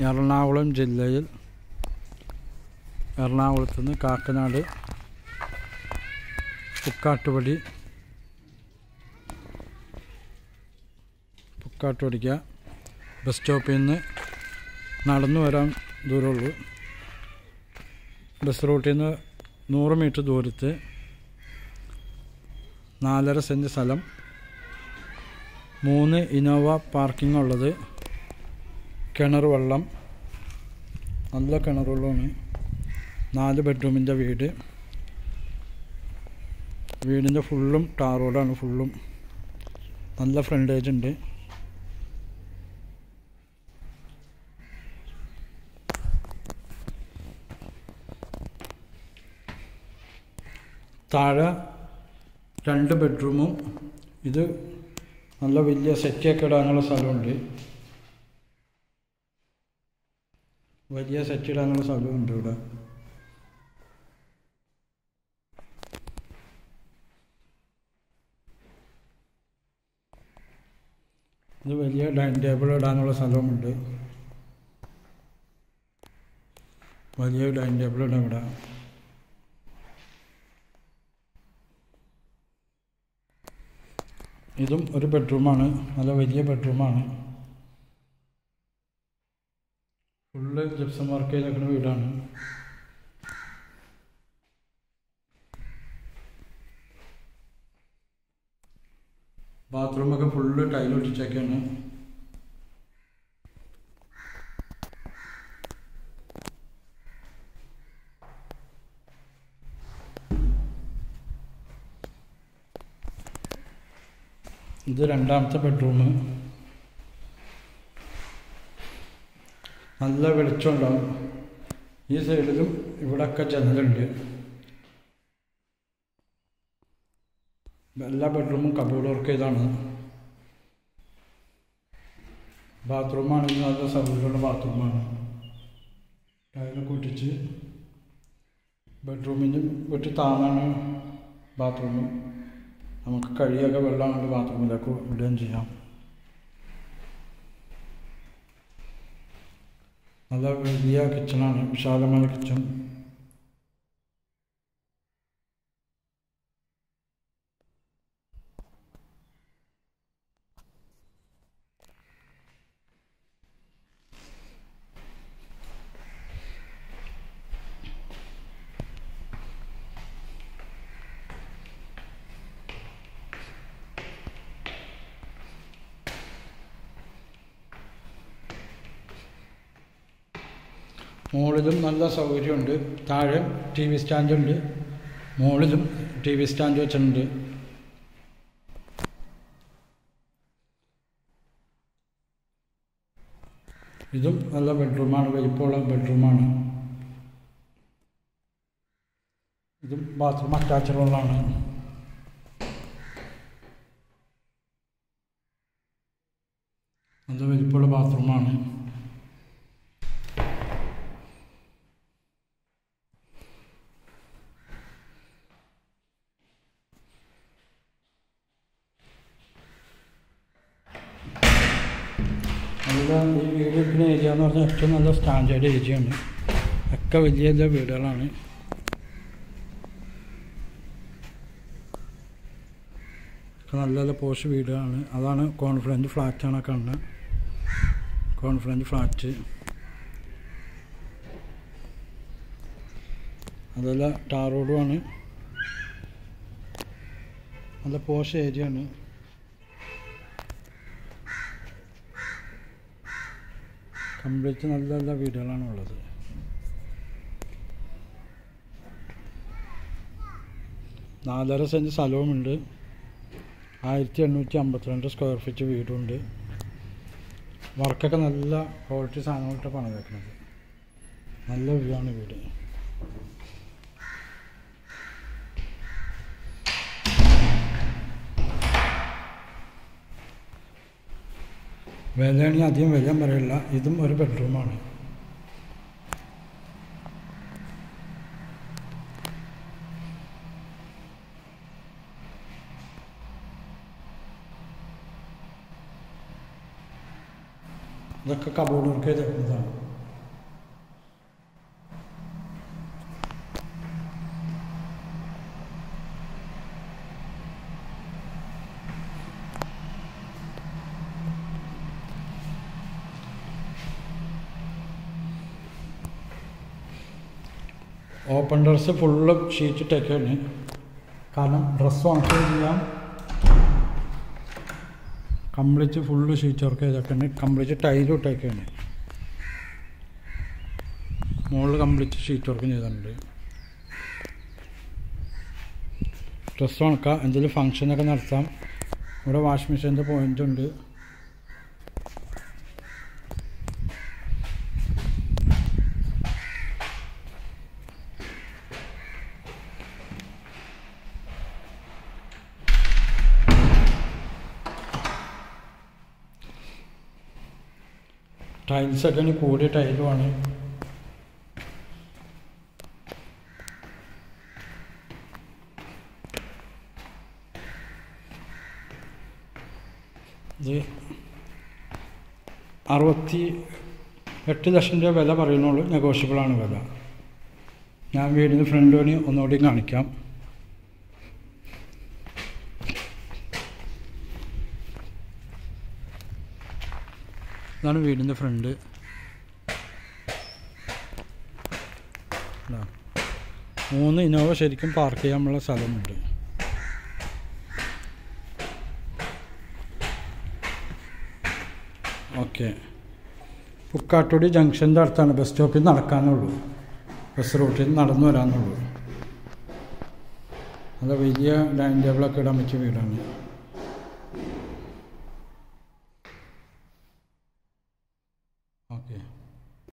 എറണാകുളം ജില്ലയിൽ എറണാകുളത്ത് നിന്ന് കാക്കനാട് പുക്കാട്ടുപടി പുക്കാട്ടുപടിക്ക ബസ് സ്റ്റോപ്പിൽ നിന്ന് നടന്നു വരാൻ ദൂരമുള്ളൂ. ബസ് റൂട്ടിൽ നിന്ന് നൂറ് മീറ്റർ ദൂരത്ത് നാലര സെന്റ് സ്ഥലം മൂന്ന് ഇനോവ പാർക്കിംഗ് ഉള്ളത് കിണർ വെള്ളം നല്ല കിണർ വെള്ളമാണ് നാല് ബെഡ്റൂമിന്റെ വീട്. വീടിന്റെ ഫുള്ളും ടാർ റോഡാണ് ഫുള്ളും. നല്ല ഫ്രണ്ടേജ് ഉണ്ട്. താഴെ രണ്ട് ബെഡ്റൂമും. ഇത് നല്ല വലിയ സെറ്റൊക്കെ ഇടാനുള്ള സ്ഥലമുണ്ട്. വലിയ സെറ്റ് ഇടാനുള്ള സ്ഥലമുണ്ട് ഇവിടെ. ഇത് വലിയ ഡൈനിങ് ടേബിൾ ഇടാനുള്ള സ്ഥലമുണ്ട് വലിയ ഡൈനിങ് ടേബിൾ ഇടാം ഇവിടെ. ഇതും ഒരു ബെഡ്റൂമാണ്. നല്ല വലിയ ബെഡ്റൂമാണ്. ഫുള്ള് ജിപ്സം വർക്ക് ചെയ്തേക്കുന്ന വീടാണ്. ബാത്റൂമൊക്കെ ഫുള്ള് ടൈൽ ഒട്ടിച്ചൊക്കെയാണ് ഇത് രണ്ടാമത്തെ ബെഡ്റൂം നല്ല വെളിച്ചം ഉണ്ടാവും ഈ സൈഡിലും ഇവിടെയൊക്കെ ജനലുണ്ട്. എല്ലാ ബെഡ്റൂമും കബോർഡ് വർക്ക് ചെയ്താണ്. ബാത്റൂമാണെങ്കിൽ നല്ല സൗകര്യമുള്ള ബാത്റൂമാണ് ടൈലൊക്കെ ഒട്ടിച്ച് ബെഡ്റൂമിന്റെ വിട്ട് താന്നാണ് ബാത്റൂം നമുക്ക് കഴിയൊക്കെ വെള്ളം ബാത്റൂമിലേക്ക് ഇടുകയും ചെയ്യാം. നല്ല വലിയ കിച്ചണാണ് വിശാലമായ കിച്ചൺ മുകളിലും നല്ല സൗകര്യമുണ്ട്. താഴെ ടി വി സ്റ്റാൻഡുണ്ട് മുകളിലും ടി വി സ്റ്റാൻഡ് വെച്ചിട്ടുണ്ട്. ഇതും നല്ല ബെഡ്റൂമാണ് വലിപ്പമുള്ള ബെഡ്റൂമാണ്. ഇതും ബാത്റൂം അറ്റാച്ചുള്ളതാണ് നല്ല വലിപ്പമുള്ള ബാത്റൂമാണ്. നല്ല ഈ വീട് ഇരിക്കുന്ന ഏരിയ എന്ന് പറഞ്ഞാൽ ഏറ്റവും നല്ല സ്റ്റാൻഡേർഡ് ഏരിയയാണ്. ഒക്കെ വലിയ വലിയ വീടുകളാണ്. നല്ല നല്ല പോസ്റ്റ് വീടുകളാണ്. അതാണ് കോൺഫിഡന്റ് ഫ്ലാറ്റാണ് കാണുന്നത്. Confident flat. അതല്ല ടാർ റോഡുമാണ് നല്ല പോഷ് ഏരിയ ആണ് കംപ്ലീറ്റ് നല്ല നല്ല വീടുകളാണ് ഉള്ളത്. നാലര സെന്റ് സ്ഥലവുമുണ്ട്. ആയിരത്തി എണ്ണൂറ്റി അമ്പത്തിരണ്ട് സ്ക്വയർ ഫീറ്റ് വീടുണ്ട്. വർക്കൊക്കെ നല്ല ക്വാളിറ്റി സാധനങ്ങളിട്ടാണ് പണിതേക്കുന്നത് നല്ല വ്യൂ ആണ് വീട്. വിലയാണെങ്കിൽ അധികം വില പറയില്ല ഇതും ഒരു ബെഡ്റൂമാണ്. ഇതൊക്കെ കബോർഡ് വർക്ക് ചെയ്തേക്കുന്നതാണ് ഓപ്പൺ ഡ്രസ്സ് ഫുള്ള് ഷീറ്റ് ഇട്ടേക്കാണ് കാരണം ഡ്രസ്സ് ഉണക്കുകയും ചെയ്യാം. കംപ്ലീറ്റ് ഫുള്ള് ഷീറ്റ് വർക്ക് ചെയ്തൊക്കെയാണ് കംപ്ലീറ്റ് ടൈലും ഇട്ടൊക്കെയാണ് മുകളിൽ കംപ്ലീറ്റ് ഷീറ്റ് വർക്കും ചെയ്തിട്ടുണ്ട്. ഡ്രസ്സ് ഉണക്കാം. എന്തെങ്കിലും ഫങ്ഷനൊക്കെ നടത്താം. ഇവിടെ വാഷിംഗ് മെഷീന്റെ പോയിന്റ് ഉണ്ട്. ടൈൽസൊക്കെ കൂടിയ ടൈലുമാണ് ഇത് അറുപത്തി എട്ട് ലക്ഷം രൂപ വില പറയുന്നുള്ളൂ നെഗോഷ്യബിളാണ് വില. ഞാൻ വീടിന് ഫ്രണ്ട് പണി ഒന്നുകൂടി കാണിക്കാം. ഇതാണ് വീടിന്റെ ഫ്രണ്ട്. മൂന്ന് ഇന്നോവ ശരിക്കും പാർക്ക് ചെയ്യാനുള്ള സ്ഥലമുണ്ട്. ഓക്കെ. പുക്കാട്ടുടി ജംഗ്ഷന്റെ അടുത്താണ്. ബസ് സ്റ്റോപ്പിൽ നടക്കാനുള്ളൂ. ബസ് റൂട്ടിൽ നടന്നു വരാനുള്ളൂ. നല്ല വലിയ ഡൈനിങ് ടേബിളൊക്കെ ഇടാൻ പറ്റിയ വീടാണ്.